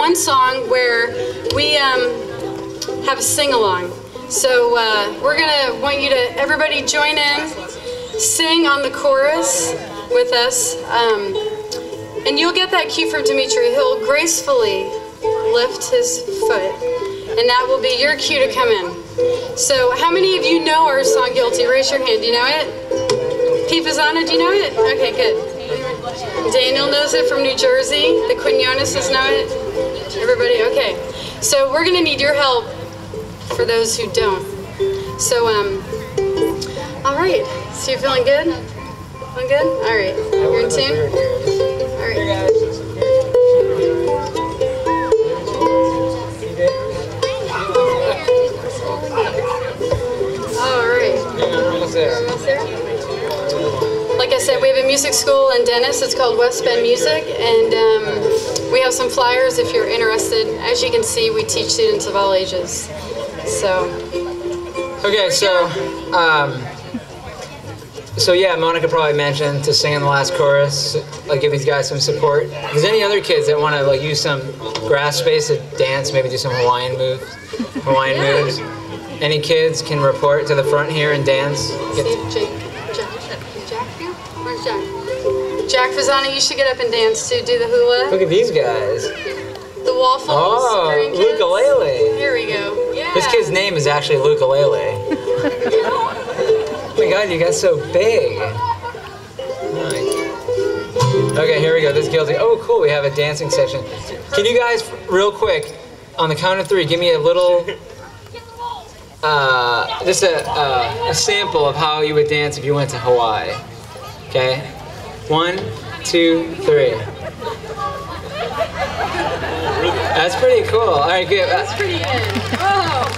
one song where we um, have a sing along. So uh, we're gonna want you to everybody join in, sing on the chorus with us, um, and you'll get that cue from Dimitri. He'll gracefully lift his foot, and that will be your cue to come in. So, how many of you know our song "Guilty"? Raise your hand. Do you know it? Pete do you know it? Okay, good. Daniel knows it from New Jersey. The Quinoneses know it. Everybody, okay. So we're gonna need your help for those who don't. So, um, all right. So you're feeling good? Feeling good? All right. You're in tune. All right. All right. Almost there? Music school in Dennis. It's called West Bend Music, and um, we have some flyers if you're interested. As you can see, we teach students of all ages. So, Okay, so, um, so yeah, Monica probably mentioned to sing in the last chorus, like give these guys some support. There's any other kids that want to like use some grass space to dance, maybe do some Hawaiian moves, Hawaiian Yeah. moves. Any kids can report to the front here and dance. Get- Jack? Fazana, you should get up and dance too. Do the hula, Look at these guys. the waffles. Oh, ukulele. Here we go. Yeah. This kid's name is actually Ukulele. oh my god, you got so big. Nice. Okay, here we go. This is guilty. Oh, cool. We have a dancing session. Can you guys, real quick, on the count of three, give me a little, uh, just a, uh, a sample of how you would dance if you went to Hawaii. Okay? One, two, three. That's pretty cool. All right, good. That's pretty good. Oh.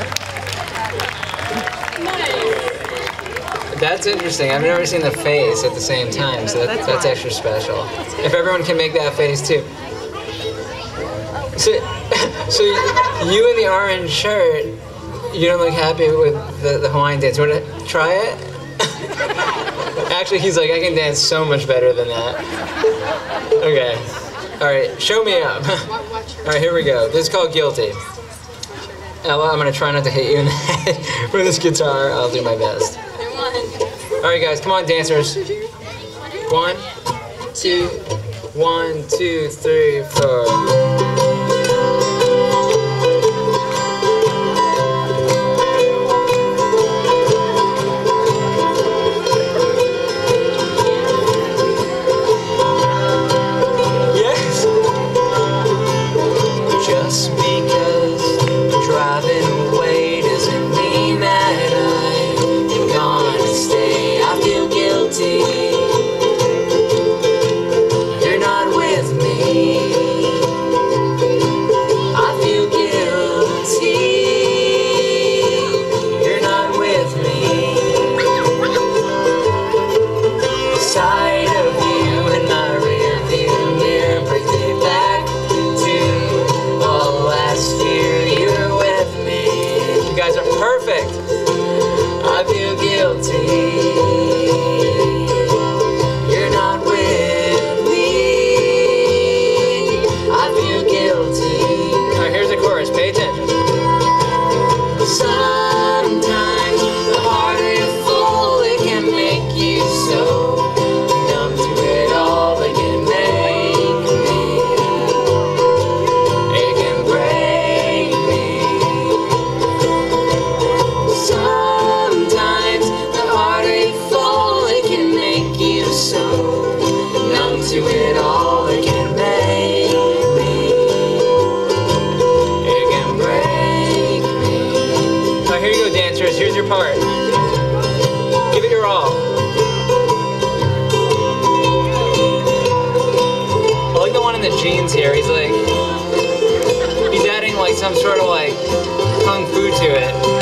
Nice. That's interesting. I've never seen the face at the same time, so that, that's extra special. If everyone can make that face too. So, so you in the orange shirt, you don't look happy with the, the Hawaiian dance. You want to try it? Actually, he's like, I can dance so much better than that. Okay. All right, show me up. All right, here we go. This is called Guilty. Ella, I'm gonna try not to hit you in the head with this guitar. I'll do my best. All right, guys, come on, dancers. One, two, one, two, three, four. Jeans here. He's like, he's adding like some sort of like kung fu to it.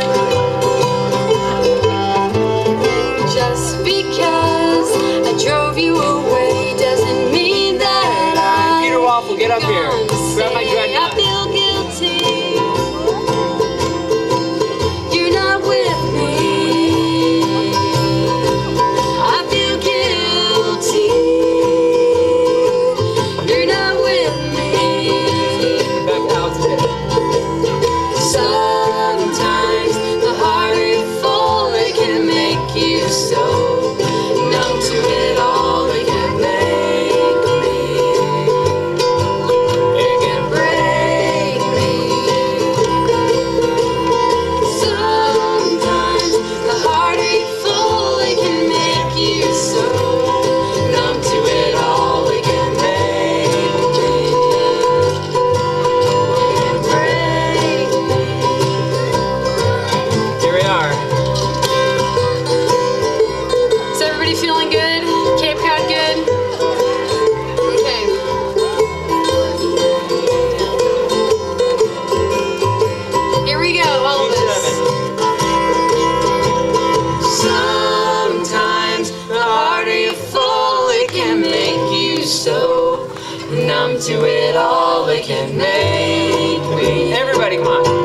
come to it all it can make me. Everybody, come on.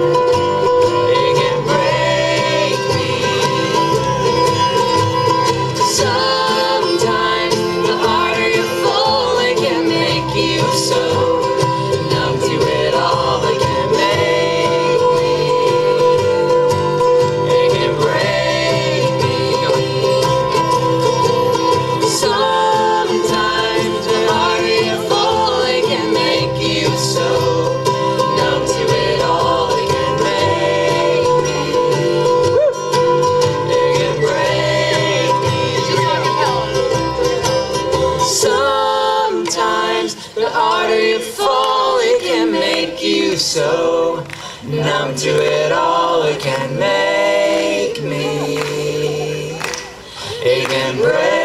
So numb to it all, it can make me. It can break.